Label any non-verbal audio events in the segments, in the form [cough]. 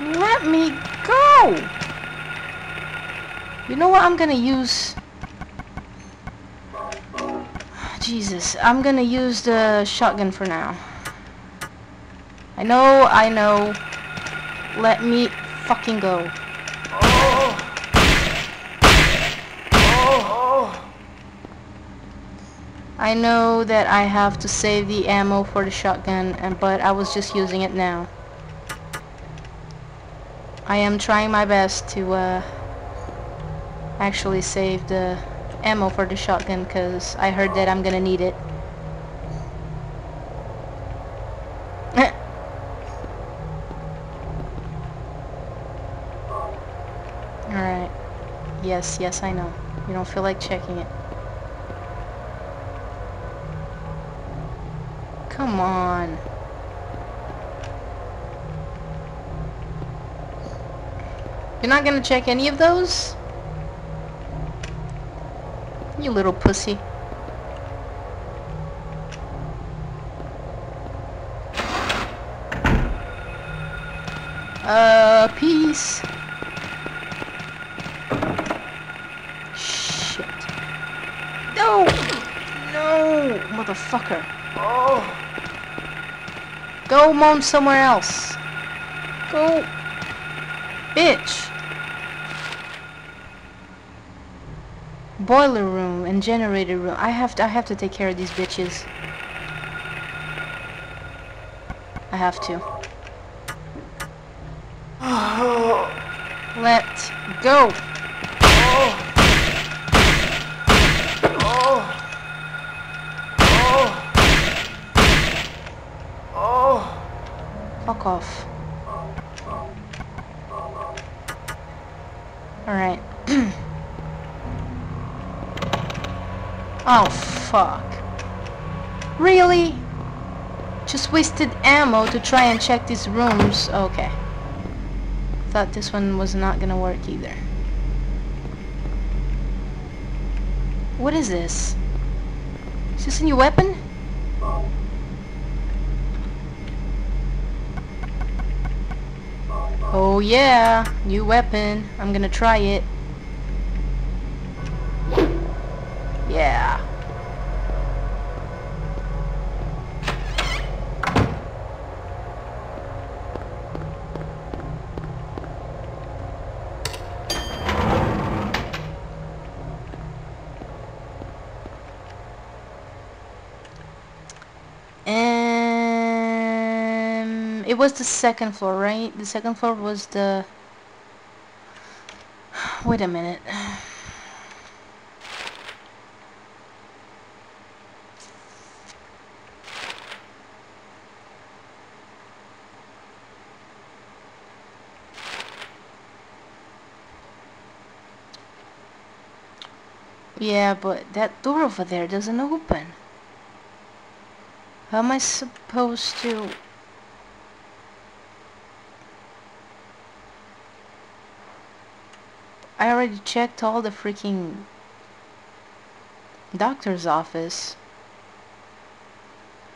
Let me go! You know what I'm gonna use? Jesus, I'm gonna use the shotgun for now. I know, I know. Let me fucking go. I know that I have to save the ammo for the shotgun, and but I was just using it now. I am trying my best to uh, actually save the ammo for the shotgun because I heard that I'm gonna need it. [laughs] Alright. Yes, yes, I know. You don't feel like checking it. Come on. You're not gonna check any of those? You little pussy. Uh, peace. Shit. No! No! Motherfucker. Oh, Go moan somewhere else. Go. Bitch. Boiler room and generator room. I have to I have to take care of these bitches. I have to. oh, [sighs] Let go. oh, oh, oh. Fuck off. Alright. [clears throat] oh, fuck. Really? Just wasted ammo to try and check these rooms. Okay. Thought this one was not gonna work either. What is this? Is this a new weapon? Oh yeah, new weapon. I'm gonna try it. Yeah. Um, it was the second floor, right? The second floor was the. [sighs] Wait a minute. Yeah, but that door over there doesn't open. How am I supposed to... I already checked all the freaking doctor's office.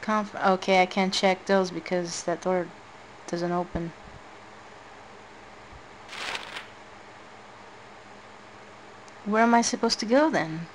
Conf okay, I can't check those because that door doesn't open. Where am I supposed to go then?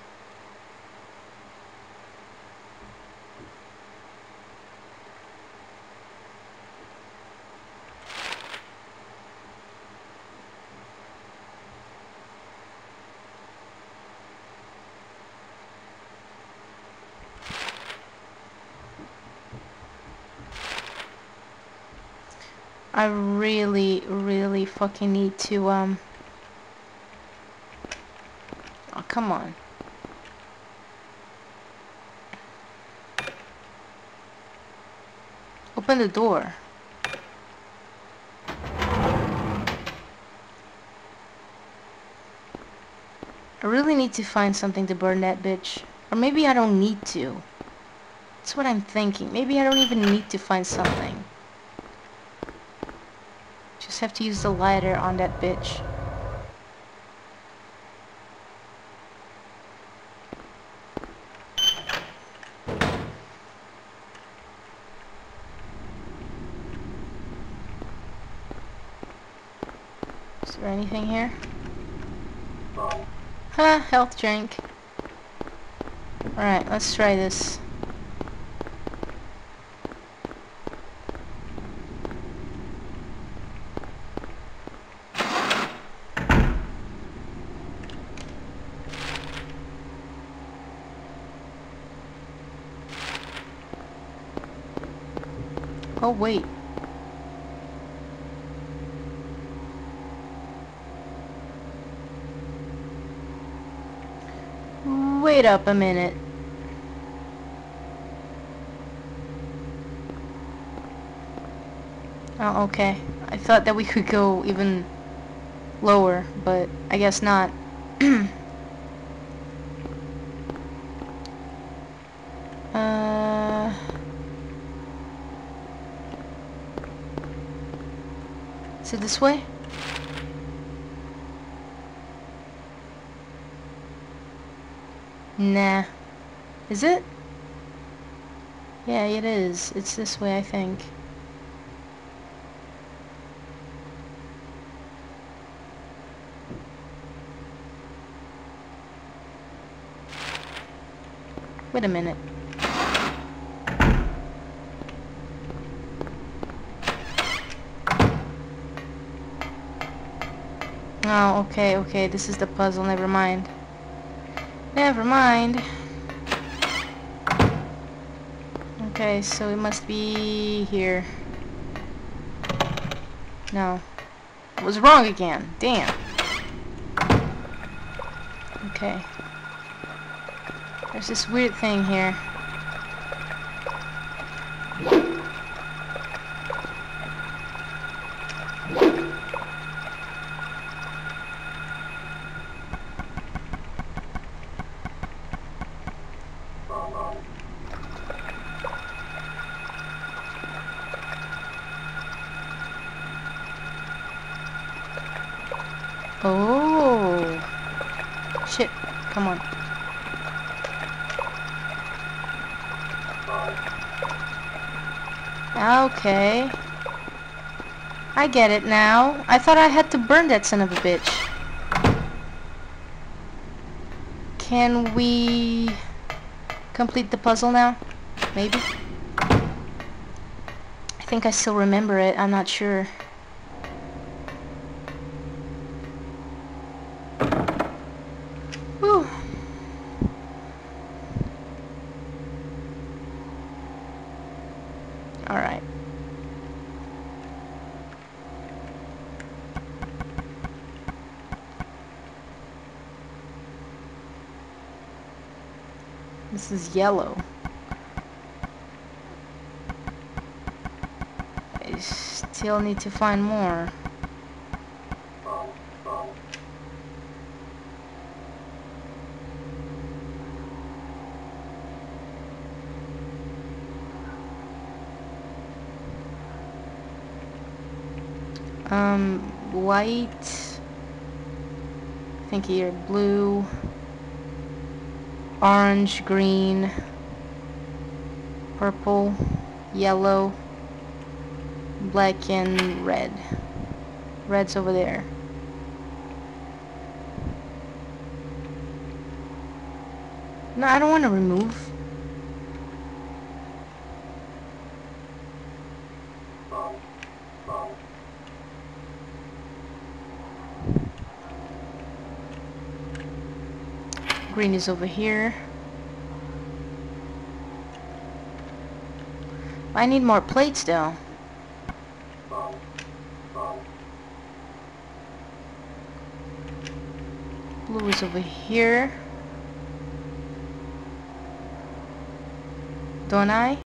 I really, really fucking need to, um... Oh, come on. Open the door. I really need to find something to burn that bitch. Or maybe I don't need to. That's what I'm thinking. Maybe I don't even need to find something. Have to use the lighter on that bitch. Is there anything here? Huh, health drink. Alright, let's try this. Oh wait. Wait up a minute. Oh, okay. I thought that we could go even lower, but I guess not. [clears throat] uh... Is it this way? Nah. Is it? Yeah, it is. It's this way, I think. Wait a minute. Oh, okay, okay, this is the puzzle, never mind. Never mind. Okay, so it must be here. No. I was wrong again. Damn. Okay. There's this weird thing here. Oh. Shit. Come on. Okay. I get it now. I thought I had to burn that son of a bitch. Can we complete the puzzle now? Maybe? I think I still remember it. I'm not sure. Alright. This is yellow. I still need to find more. Um, white. I think here blue, orange, green, purple, yellow, black, and red. Red's over there. No, I don't want to remove. Green is over here. I need more plates though. Blue is over here. Don't I?